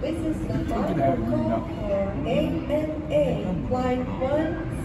This is the final call for ANA Flight 1